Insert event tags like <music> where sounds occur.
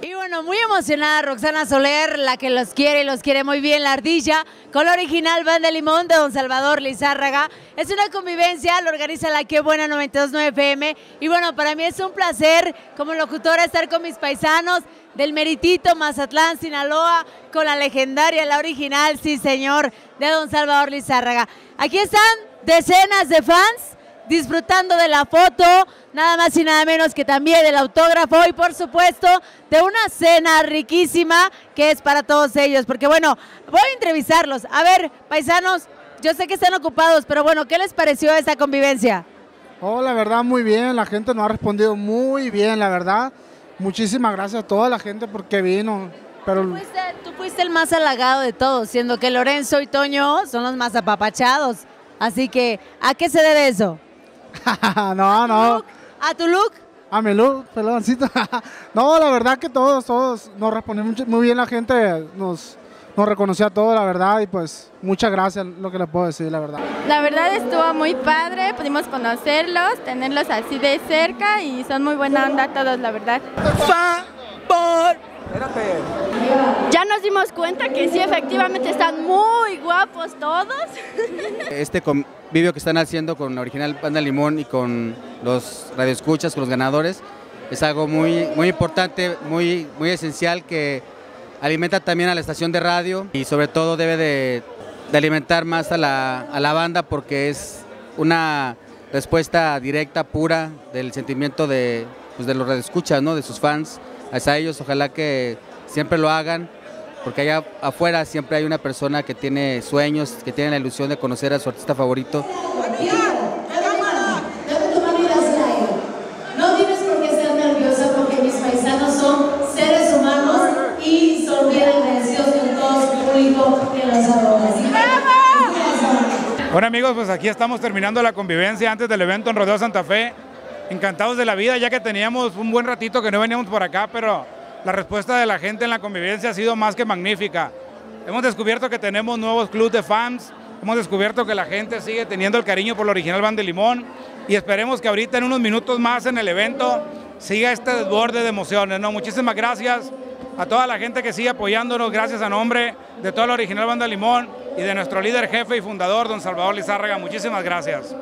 Y bueno, muy emocionada Roxana Soler, la que los quiere y los quiere muy bien, la ardilla, con la original Banda Limón de Don Salvador Lizárraga. Es una convivencia, lo organiza la Que Buena 929 FM. Y bueno, para mí es un placer como locutora estar con mis paisanos del Meritito, Mazatlán, Sinaloa, con la legendaria, la original, sí señor, de Don Salvador Lizárraga. Aquí están decenas de fans disfrutando de la foto, nada más y nada menos que también del autógrafo y por supuesto de una cena riquísima que es para todos ellos. Porque bueno, voy a entrevistarlos. A ver, paisanos, yo sé que están ocupados, pero bueno, ¿qué les pareció esta convivencia? Oh, la verdad, muy bien. La gente nos ha respondido muy bien, la verdad. Muchísimas gracias a toda la gente porque vino. Pero... Tú fuiste, tú fuiste el más halagado de todos, siendo que Lorenzo y Toño son los más apapachados. Así que, ¿a qué se debe eso? <laughs> no, no. ¿A tu look? A mi look, peloncito. <laughs> no, la verdad que todos, todos nos respondieron muy bien la gente, nos, nos reconoció a todos, la verdad, y pues muchas gracias, lo que les puedo decir, la verdad. La verdad estuvo muy padre, pudimos conocerlos, tenerlos así de cerca y son muy buena onda todos, la verdad. Favor. Ya nos dimos cuenta que sí, efectivamente están muy guapos todos. Este convivio que están haciendo con la original Banda Limón y con los radioescuchas, con los ganadores, es algo muy, muy importante, muy, muy esencial que alimenta también a la estación de radio y sobre todo debe de, alimentar más a la, a la, banda porque es una respuesta directa, pura del sentimiento de, pues de los radioescuchas, ¿no? de sus fans hacia ellos. Ojalá que siempre lo hagan, porque allá afuera siempre hay una persona que tiene sueños, que tiene la ilusión de conocer a su artista favorito. Bueno amigos, pues aquí estamos terminando la convivencia antes del evento en Rodeo Santa Fe encantados de la vida, ya que teníamos un buen ratito que no veníamos por acá, pero la respuesta de la gente en la convivencia ha sido más que magnífica. Hemos descubierto que tenemos nuevos clubes de fans, hemos descubierto que la gente sigue teniendo el cariño por la original Banda de Limón y esperemos que ahorita en unos minutos más en el evento siga este desborde de emociones. ¿no? Muchísimas gracias a toda la gente que sigue apoyándonos, gracias a nombre de toda la original Banda Limón y de nuestro líder jefe y fundador, don Salvador Lizárraga. Muchísimas gracias.